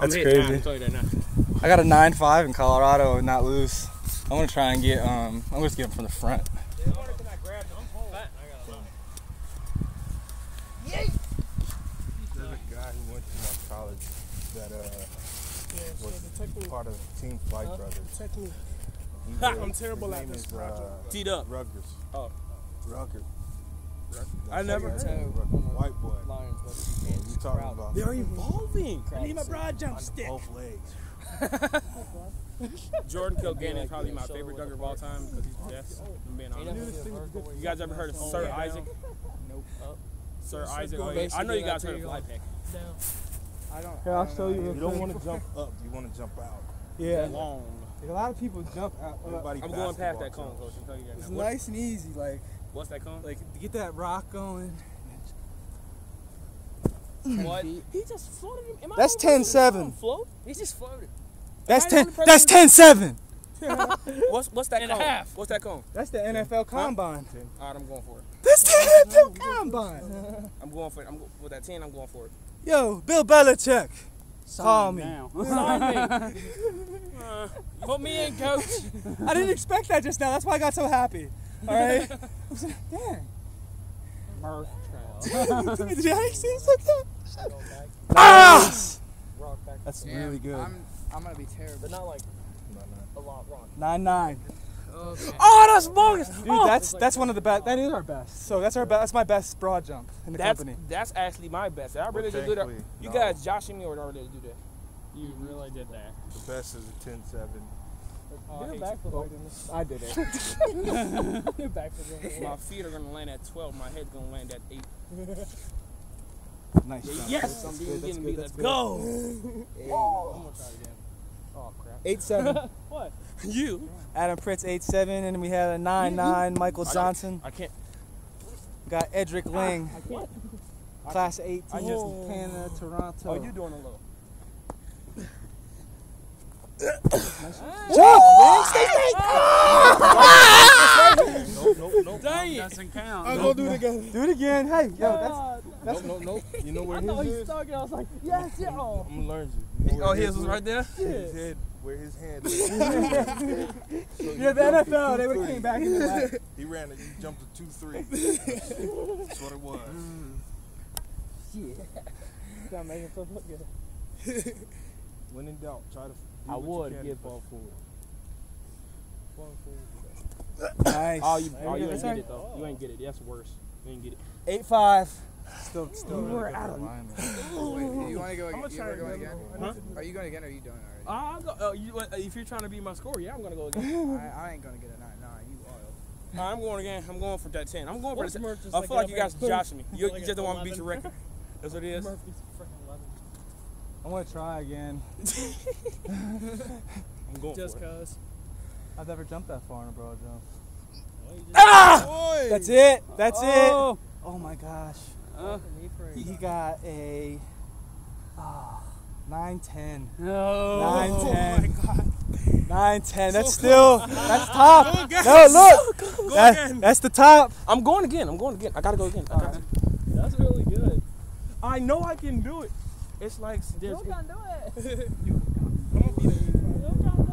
That's I'm crazy. nine, I'll tell you that now. I got a nine five in Colorado and not lose. I want to try and get um. I'm gonna get him from the front. There's a guy who went to college that uh, was part of Team Flight Brothers. Ha, was- I'm terrible his at this is, project. Uh, Teed up. Rutgers. Oh. Rutgers. I never heard of White boy. Lions, but And you talking about They're evolving. I need my broad jump stick. both legs. Jordan Kilganon is probably my favorite dunker of all time because he's just. I'm being honest. You guys ever heard of Sir Isaac? Nope. Sir Isaac. Oh, yeah. I know you guys heard of Fly Pack. I don't. Here, I'll show you. You don't want to jump up. You want to jump out. Yeah. Long. A lot of people jump out. Everybody I'm going past that cone, coach. I'm telling you that It's now. What- nice and easy, like What's that cone? like get that rock going. What? He just floated him. Am That's overthinking 10-7. Float? He just floated. That's ten. only That's ten seven. What's what's that And a cone? half. What's that cone? That's the NFL Combine. All right, I'm going for it. That's the NFL Combine. I'm going for it. I'm go- with that ten. I'm going for it. Yo, Bill Belichick. Call me. Uh, put me in, coach. I didn't expect that just now. That's why I got so happy. All right. Like, Dang. Murph. Did you see this like that? Ah! Rock back. That's Damn, really good. I'm, I'm gonna be terrible. But not like a lot wrong. Nine nine. Okay. Oh, that's bogus. Dude, Oh. that's that's one of the best. That is our best. So that's our best. That's my best broad jump in the That's company. that's actually my best. I really Well, did do that. You no. guys joshing me or already to do that? You really did that. The best is a 10 7. Oh, Did a I hate backflip you. Oh. I did it. Did. My feet are gonna land at 12. My head's gonna land at 8. Nice jump. Yes, That's I'm good, getting that's beat. good, Let's that's go. I'm gonna try again. Oh crap. Eight seven. What? You. Adam Pritz eight seven, and we had a nine nine. Michael Johnson. I can't. We got Edric Ling. I can't. Class of 18 I just- oh. Canada, Toronto. Oh, you doing a little. Jump! Nope, nope, nope. Dang it. Doesn't count. I'm gonna do it again. Do it again. Hey, yo, that's Nope, nope, nope. You know where I his thought he is? stuck and I was like, yes, yeah. Oh. I'm gonna learn you. you. know Oh, where his was right there. His head, where his hand is. Yeah, the NFL. They would have came back. He ran it. You jumped a 2 3. That's what it was. Gotta make himself look good. When in doubt, try to. I would give ball forward. Nice. Oh, you, oh, you That's ain't get it though. You ain't get it. That's worse. You ain't get it. Eight five. Still, still. You really were out of- lineman. Wait, you want to go again? You try ever going again. again? Huh? Are you going again or are you done already? I'll go, uh, you, uh, if you're trying to be my score, yeah, I'm gonna go again. I, I ain't gonna get a 9 9. You are. I'm going again. I'm going for that 10. I'm going for What's the. Murph just I feel like that you guys for- joshing me. You, like you just don't want to beat your record. That's what it is. Murphy's freaking 11. I want to try again. I'm going Just for it. cause. I've never jumped that far in a broad jump. Well, you just Ah! That's it. That's Oh. it. Oh my gosh. Uh, He got a ah, 910. No. 910. 910. That's still that's top. No, look. That- that's the top. I'm going again. I'm going again. I gotta go again. I, got to. That's really good. I know I can do it. It's like there's. You can do it. I'm gonna be the- You can do